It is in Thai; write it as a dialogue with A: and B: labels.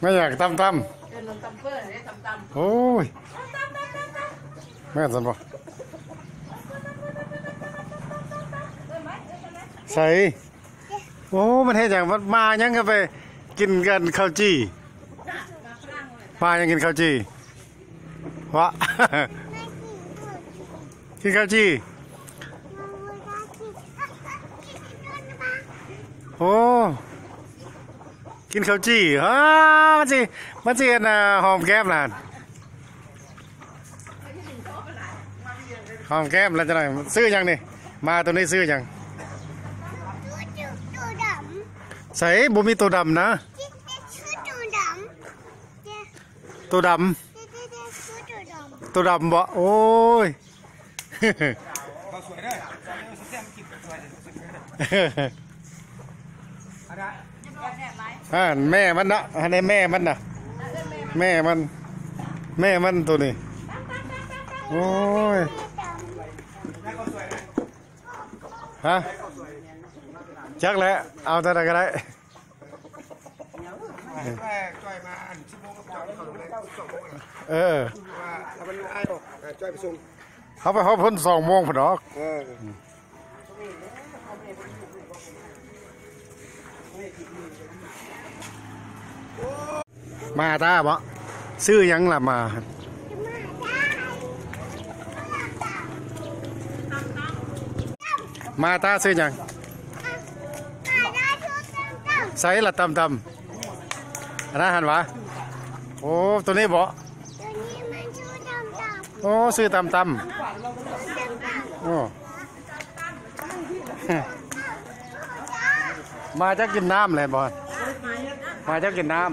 A: ไม่อยากตำต
B: เดินลงตำเพื่อนได้ตำตำ
A: โอ้ยแม่นสันบ่ใส่โอ้มันเฮ็ดอย่างมันมายังก็ไป กินกันข้าวจี้มายังกินข้าวจี้วะ กินข้าวจี้โอ้ กินข้าวจี้ฮ่ามันสิมันสิอันน่ะหอมแก้มน่ะหอมแก้มแล้วจะไหนซื้อยังนี่มาตัวนี้ซื้อยังใส่บ่มีตัวดำนะ
C: ตัวดำ
A: ตัวดำตัวดำบ่โอ้ย
D: เขาสวยด้วยตอ
A: อ่าแม่มันนะอันนี้แม่มันนะแม่มัน แม่มันตัวนี้ โอ้ย ฮะ จักแล้ว เอาแต่ไหนก็ได้
D: แม่จ่อยมาอันชั่วโมงกับจ่อยเขาเลยสองโมงแล้ว
A: เออ
D: ว่าถ้ามันไอ้ออกจ่อยไปส่ง
A: เขาไปเขาพ้นสองโมงพอดอก
D: เออ
A: มาตาบ่ซื้อหยังล่ะมามาตาซื้อหยัง
C: ขายได้ชุดดำดำ
A: ใส่ละตำตำอันนั้นหันวะโอ้ตัวนี้บ่
C: ตัวนี้มันชุดดำดำ
A: โอ้ซื้อตำตำ
C: ดำด
A: โอ้ มาจะกินน้ำเลยบอลมาจะกินน้ำ